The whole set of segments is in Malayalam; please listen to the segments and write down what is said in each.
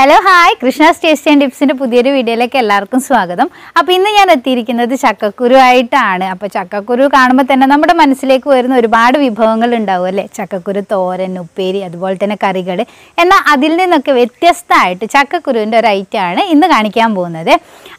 Hello hi Krishna taste and ടിപ്സിന്റെ പുതിയൊരു വീഡിയോയിലേക്ക് എല്ലാവർക്കും സ്വാഗതം. അപ്പോൾ ഇന്ന് ഞാൻ എത്തിയിരിക്കുന്നത് ചക്കക്കുരു ആയിട്ടാണ്. അപ്പോൾ ചക്കക്കുരു കാണുമ്പോൾ തന്നെ നമ്മുടെ മനസ്സിലേക്ക് വരുന്ന ഒരുപാട് വിഭവങ്ങൾ ഉണ്ടാവും അല്ലേ? ചക്കക്കുരു തോരൻ ഉപ്പേരി അതുപോലെ തന്നെ കറികൾ എന്നാൽ അതിൽ നിന്നൊക്കെ വ്യത്യസ്തമായിട്ട് ചക്കക്കുരുവിന്റെ ഒരു ഐറ്റമാണ് ഇന്ന് കാണിക്കാൻ പോകുന്നത്.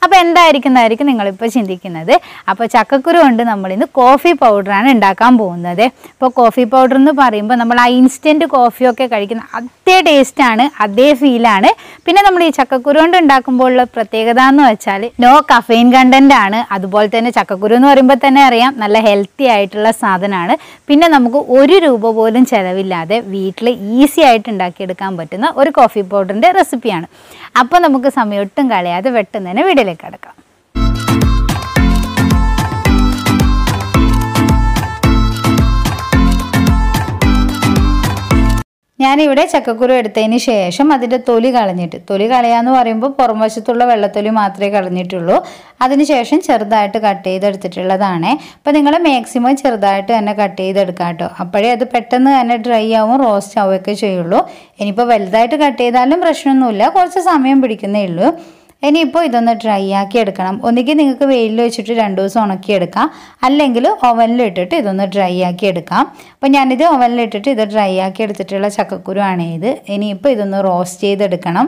അപ്പോൾ എന്തായിരിക്കുന്നതായിരിക്കും നിങ്ങളിപ്പോൾ ചിന്തിക്കുന്നത്. അപ്പോൾ ചക്കക്കുരു കൊണ്ട് നമ്മളിന്ന് കോഫി പൗഡറാണ് ഉണ്ടാക്കാൻ പോകുന്നത്. ഇപ്പോൾ കോഫി പൗഡർ എന്ന് പറയുമ്പോൾ നമ്മൾ ആ ഇൻസ്റ്റന്റ് കോഫിയൊക്കെ കഴിക്കുന്ന അതേ ടേസ്റ്റാണ് അതേ ഫീലാണ് പിന്നെ നമ്മൾ ഈ ചക്കക്കുരു കൊണ്ട് ഉണ്ടാക്കുമ്പോഴുള്ള പ്രത്യേകത എന്ന് വെച്ചാൽ നോ കഫെയിൻ കണ്ടന്റ് ആണ്. അതുപോലെ തന്നെ ചക്കക്കുരു എന്ന് പറയുമ്പോൾ തന്നെ അറിയാം നല്ല ഹെൽത്തി ആയിട്ടുള്ള സാധനമാണ്. പിന്നെ നമുക്ക് ഒരു രൂപ പോലും ചിലവില്ലാതെ വീട്ടിൽ ഈസി ആയിട്ട് ഉണ്ടാക്കിയെടുക്കാൻ പറ്റുന്ന ഒരു കോഫി പൗഡറിന്റെ റെസിപ്പിയാണ് അപ്പോൾ നമുക്ക് സമയം ഒട്ടും കളയാതെ പെട്ടെന്ന് തന്നെ വീഡിയോയിലേക്ക് കിടക്കാം. ഞാനിവിടെ ചക്കക്കുരു എടുത്തതിന് ശേഷം അതിന്റെ തൊലി കളഞ്ഞിട്ട് തൊലി കളയാന്ന് പറയുമ്പോൾ പുറം വശത്തുള്ള വെള്ളത്തൊലി മാത്രമേ കളഞ്ഞിട്ടുള്ളൂ. അതിനുശേഷം ചെറുതായിട്ട് കട്ട് ചെയ്തെടുത്തിട്ടുള്ളതാണ്. അപ്പോൾ നിങ്ങൾ മാക്സിമം ചെറുതായിട്ട് തന്നെ കട്ട് ചെയ്തെടുക്കാം കേട്ടോ. അപ്പോഴേ അത് പെട്ടെന്ന് തന്നെ ഡ്രൈ ആവും റോസ്റ്റ് ആവുകയൊക്കെ ചെയ്യുള്ളൂ. ഇനിയിപ്പോൾ വലുതായിട്ട് കട്ട് ചെയ്താലും പ്രശ്നമൊന്നുമില്ല കുറച്ച് സമയം പിടിക്കുന്നേ ഉള്ളൂ. ഇനിയിപ്പോൾ ഇതൊന്ന് ഡ്രൈ ആക്കി എടുക്കണം. ഒന്നുകിൽ നിങ്ങൾക്ക് വെയിലിൽ വെച്ചിട്ട് രണ്ട് ദിവസം ഉണക്കിയെടുക്കാം അല്ലെങ്കിൽ ഓവനിലിട്ടിട്ട് ഇതൊന്ന് ഡ്രൈ ആക്കി എടുക്കാം. അപ്പോൾ ഞാനിത് ഓവനിലിട്ടിട്ട് ഇത് ഡ്രൈ ആക്കി എടുത്തിട്ടുള്ള ചക്കക്കുരു ആണ് ഇത്. ഇനിയിപ്പോൾ ഇതൊന്ന് റോസ്റ്റ് ചെയ്തെടുക്കണം.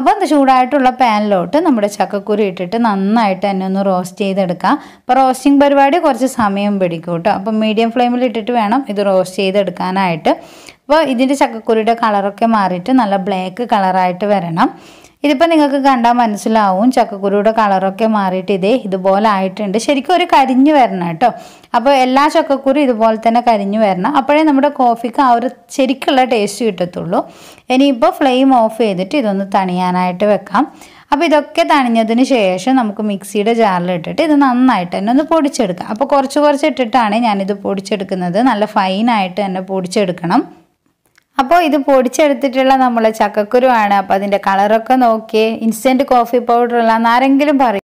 അപ്പോൾ ചൂടായിട്ടുള്ള പാനിലോട്ട് നമ്മുടെ ചക്കക്കുരു ഇട്ടിട്ട് നന്നായിട്ട് തന്നെ ഒന്ന് റോസ്റ്റ് ചെയ്തെടുക്കാം. അപ്പോൾ റോസ്റ്റിംഗ് പരിപാടി കുറച്ച് സമയം പിടിക്കും കേട്ടോ അപ്പോൾ മീഡിയം ഫ്ലെയിമിൽ ഇട്ടിട്ട് വേണം ഇത് റോസ്റ്റ് ചെയ്തെടുക്കാനായിട്ട്. അപ്പോൾ ഇതിന്റെ ചക്കക്കുരുടെ കളറൊക്കെ മാറിയിട്ട് നല്ല ബ്ലാക്ക് കളറായിട്ട് വരണം. ഇതിപ്പോൾ നിങ്ങൾക്ക് കണ്ടാൽ മനസ്സിലാവും. ചക്കക്കുരുയുടെ കളറൊക്കെ മാറിയിട്ട് ഇതേ ഇതുപോലെ ആയിട്ടുണ്ട്. ശരിക്കും ഒരു കരിഞ്ഞു വരണം കേട്ടോ. അപ്പോൾ എല്ലാ ചക്കക്കുരു ഇതുപോലെ തന്നെ കരിഞ്ഞു വരണം. അപ്പോഴേ നമ്മുടെ കോഫിക്ക് ആ ഒരു ശരിക്കുള്ള ടേസ്റ്റ് കിട്ടത്തുള്ളൂ. ഇനിയിപ്പോൾ ഫ്ലെയിം ഓഫ് ചെയ്തിട്ട് ഇതൊന്ന് തണിയാനായിട്ട് വെക്കാം. അപ്പോൾ ഇതൊക്കെ തണിഞ്ഞതിന് ശേഷം നമുക്ക് മിക്സിയുടെ ജാറിൽ ഇട്ടിട്ട് ഇത് നന്നായിട്ട് തന്നെ ഒന്ന് പൊടിച്ചെടുക്കാം. അപ്പോൾ കുറച്ച് കുറച്ച് ഇട്ടിട്ടാണ് ഞാനിത് പൊടിച്ചെടുക്കുന്നത്. നല്ല ഫൈനായിട്ട് തന്നെ പൊടിച്ചെടുക്കണം. അപ്പോൾ ഇത് പൊടിച്ചെടുത്തിട്ടുള്ള നമ്മളെ ചക്കക്കുരു ആണ് അപ്പോൾ അതിന്റെ കളറൊക്കെ നോക്കി ഇൻസ്റ്റന്റ് കോഫി പൗഡർ അല്ല ആരെങ്കിലും പറയും.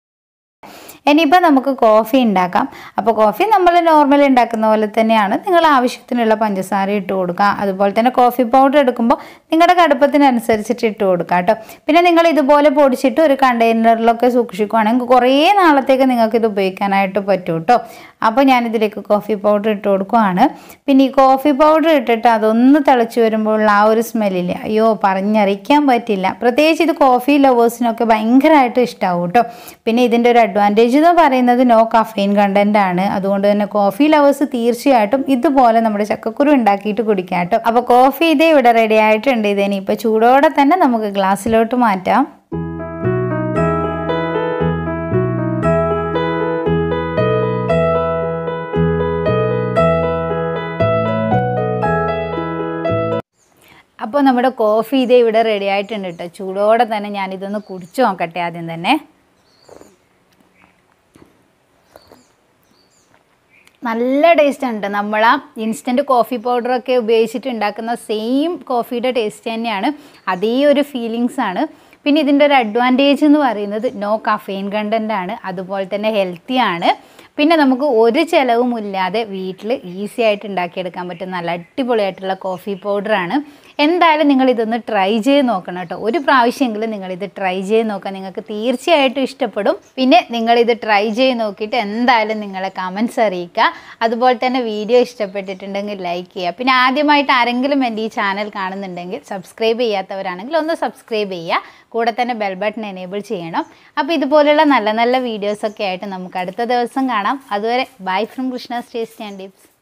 ഇനിയിപ്പോൾ നമുക്ക് കോഫി ഉണ്ടാക്കാം അപ്പോൾ കോഫി നമ്മൾ നോർമൽ ഉണ്ടാക്കുന്ന പോലെ തന്നെയാണ്. നിങ്ങൾ ആവശ്യത്തിനുള്ള പഞ്ചസാര ഇട്ട് കൊടുക്കുക അതുപോലെ തന്നെ കോഫി പൗഡർ എടുക്കുമ്പോൾ നിങ്ങളുടെ കടുപ്പത്തിനനുസരിച്ചിട്ട് ഇട്ട് കൊടുക്കുക കേട്ടോ പിന്നെ നിങ്ങൾ ഇതുപോലെ പൊടിച്ചിട്ട് ഒരു കണ്ടെയ്നറിലൊക്കെ സൂക്ഷിക്കുകയാണെങ്കിൽ കുറേ നാളത്തേക്ക് നിങ്ങൾക്ക് ഇത് ഉപയോഗിക്കാനായിട്ട് പറ്റും കേട്ടോ അപ്പോൾ ഞാനിതിലേക്ക് കോഫി പൗഡർ ഇട്ട് കൊടുക്കുകയാണ് പിന്നെ ഈ കോഫി പൗഡർ ഇട്ടിട്ട് അതൊന്ന് തിളച്ച് വരുമ്പോഴുള്ള ആ ഒരു സ്മെല്ലില്ല അയ്യോ പറഞ്ഞറിയിക്കാൻ പറ്റില്ല. പ്രത്യേകിച്ച് ഇത് കോഫി ലവേഴ്സിനൊക്കെ ഭയങ്കരമായിട്ട് ഇഷ്ടമാവും കേട്ടോ പിന്നെ ഇതിന്റെ ഒരു അഡ്വാന്റേജ് എന്ന് പറയുന്നത് നോ കഫെയിൻ കണ്ടന്റ് ആണ്. അതുകൊണ്ട് തന്നെ കോഫി ലവേഴ്സ് തീർച്ചയായിട്ടും ഇതുപോലെ നമ്മുടെ ചക്കക്കുരു ഉണ്ടാക്കിയിട്ട് കുടിക്കാം കേട്ടോ. അപ്പോൾ കോഫി ഇതേ ഇവിടെ റെഡി ആയിട്ടുണ്ട്. ഇതിനിപ്പോൾ ചൂടോടെ തന്നെ നമുക്ക് ഗ്ലാസ്സിലോട്ട് മാറ്റാം. അപ്പോൾ നമ്മുടെ കോഫി ഇതേ ഇവിടെ റെഡി ആയിട്ടുണ്ട് കേട്ടോ. ചൂടോടെ തന്നെ ഞാനിതൊന്ന് കുടിച്ചു നോക്കട്ടെ ആദ്യം തന്നെ. നല്ല ടേസ്റ്റ് ഉണ്ട്. നമ്മൾ ആ ഇൻസ്റ്റന്റ് കോഫി പൗഡറൊക്കെ ഉപയോഗിച്ചിട്ട് ഉണ്ടാക്കുന്ന സെയിം കോഫിയുടെ ടേസ്റ്റ് തന്നെയാണ്. അതേ ഒരു ഫീലിങ്സ് ആണ്. പിന്നെ ഇതിന്റെ ഒരു അഡ്വാന്റേജ് എന്ന് പറയുന്നത് നോ കഫെയിൻ കണ്ടന്റ് ആണ്. അതുപോലെ തന്നെ ഹെൽത്തി ആണ്. പിന്നെ നമുക്ക് ഒരു ചിലവുമില്ലാതെ വീട്ടിൽ ഈസി ആയിട്ട് ഉണ്ടാക്കിയെടുക്കാൻ പറ്റുന്ന നല്ല അടിപൊളിയായിട്ടുള്ള കോഫി പൗഡറാണ് എന്തായാലും നിങ്ങൾ ഇതൊന്ന് ട്രൈ ചെയ്ത് നോക്കണം കേട്ടോ. ഒരു പ്രാവശ്യമെങ്കിലും ഇത് ട്രൈ ചെയ്ത് നോക്കുക നിങ്ങൾക്ക് തീർച്ചയായിട്ടും ഇഷ്ടപ്പെടും. പിന്നെ നിങ്ങൾ ഇത് ട്രൈ ചെയ്ത് നോക്കിയിട്ട് എന്തായാലും നിങ്ങളെ കമൻസ് അറിയിക്കുക. അതുപോലെ തന്നെ വീഡിയോ ഇഷ്ടപ്പെട്ടിട്ടുണ്ടെങ്കിൽ ലൈക്ക് ചെയ്യുക. പിന്നെ ആദ്യമായിട്ട് ആരെങ്കിലും എന്റെ ഈ ചാനൽ കാണുന്നുണ്ടെങ്കിൽ സബ്സ്ക്രൈബ് ചെയ്യാത്തവരാണെങ്കിൽ ഒന്ന് സബ്സ്ക്രൈബ് ചെയ്യുക. കൂടെ തന്നെ ബെൽ ബട്ടൺ എനേബിൾ ചെയ്യണം. അപ്പോൾ ഇതുപോലുള്ള നല്ല നല്ല വീഡിയോസൊക്കെ ആയിട്ട് നമുക്ക് അടുത്ത ദിവസം കാണാം. അതുവരെ bye from Krishna taste and tips